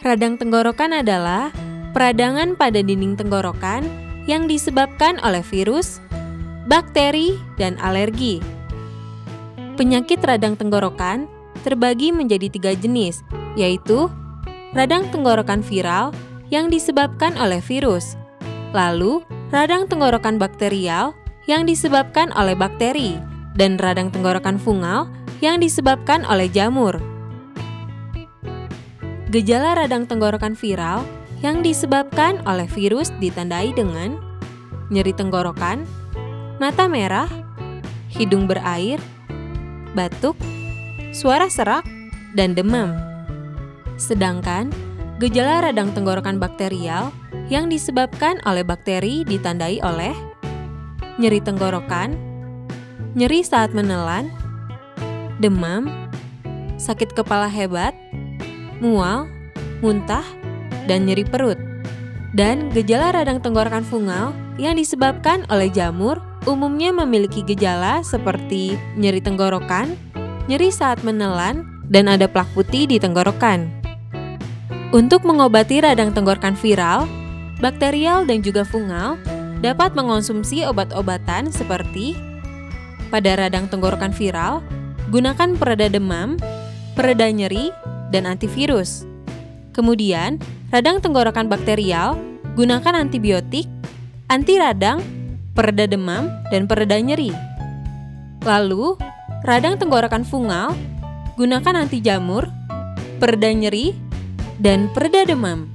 Radang tenggorokan adalah peradangan pada dinding tenggorokan yang disebabkan oleh virus, bakteri, dan alergi. Penyakit radang tenggorokan terbagi menjadi tiga jenis, yaitu radang tenggorokan viral yang disebabkan oleh virus, lalu radang tenggorokan bakterial yang disebabkan oleh bakteri, dan radang tenggorokan fungal yang disebabkan oleh jamur. Gejala radang tenggorokan viral yang disebabkan oleh virus ditandai dengan nyeri tenggorokan, mata merah, hidung berair, batuk, suara serak, dan demam. Sedangkan gejala radang tenggorokan bakterial yang disebabkan oleh bakteri ditandai oleh nyeri tenggorokan, nyeri saat menelan, demam, sakit kepala hebat, mual, muntah, dan nyeri perut. Dan gejala radang tenggorokan fungal yang disebabkan oleh jamur umumnya memiliki gejala seperti nyeri tenggorokan, nyeri saat menelan, dan ada plak putih di tenggorokan. Untuk mengobati radang tenggorokan viral, bakterial dan juga fungal dapat mengonsumsi obat-obatan seperti pada radang tenggorokan viral, gunakan pereda demam, pereda nyeri, dan antivirus. Kemudian, radang tenggorokan bakterial, gunakan antibiotik, anti radang, pereda demam, dan pereda nyeri. Lalu, radang tenggorokan fungal, gunakan anti jamur, pereda nyeri, dan pereda demam.